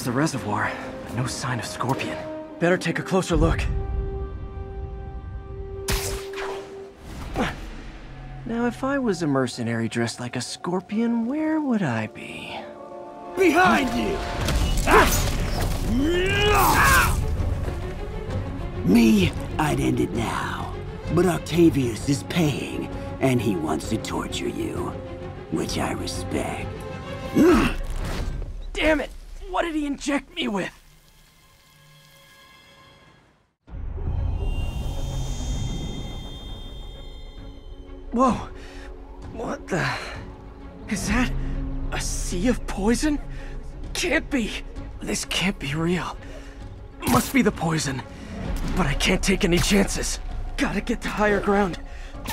There's the reservoir, but no sign of Scorpion. Better take a closer look. Now, if I was a mercenary dressed like a scorpion, where would I be? Behind you! Me, I'd end it now. But Octavius is paying, and he wants to torture you. Which I respect. Damn it! What did he inject me with? Whoa! What the... Is that... a sea of poison? Can't be! This can't be real. Must be the poison. But I can't take any chances. Gotta get to higher ground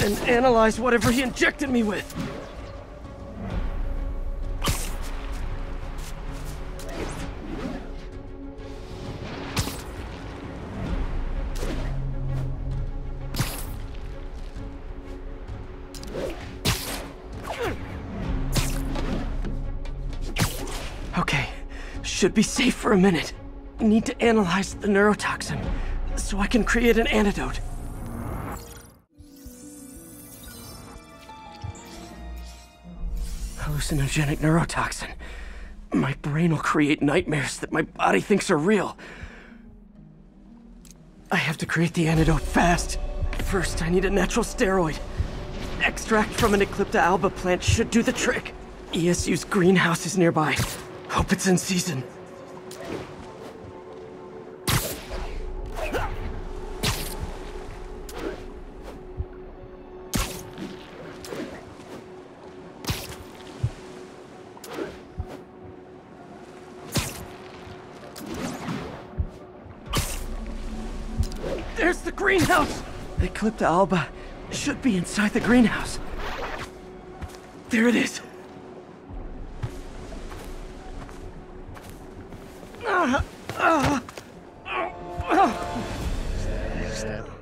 and analyze whatever he injected me with. Okay, should be safe for a minute. Need to analyze the neurotoxin so I can create an antidote. Hallucinogenic neurotoxin. My brain will create nightmares that my body thinks are real. I have to create the antidote fast. First, I need a natural steroid. Extract from an Eclipta alba plant should do the trick. ESU's greenhouse is nearby. Hope it's in season. There's the greenhouse! Eclipta alba should be inside the greenhouse. There it is. Uh-huh. Uh-huh. Uh-huh. Step. Step.